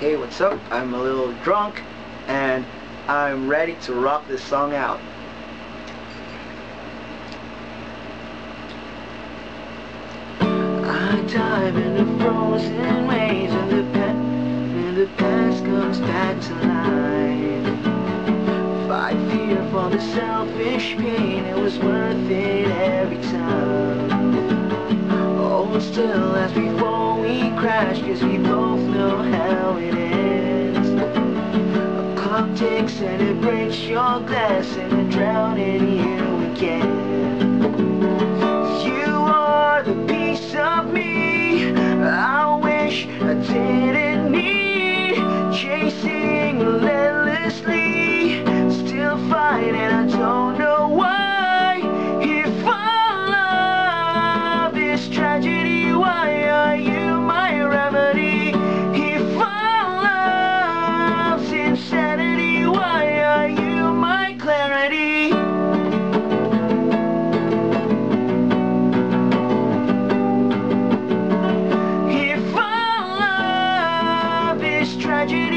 what's up? I'm a little drunk and I'm ready to rock this song out. I dive in the frozen waves and the, pa and the past comes back to life. Fight fear for the selfish pain, it was worth it every time. Hold still as before we crash, cause we both know how it ends. A clock ticks and it breaks your glass and it drowning you again. You are the piece of me I wish I didn't need. Chasing relentlessly, still fighting, I don't know why. If all love is tragedy. I did.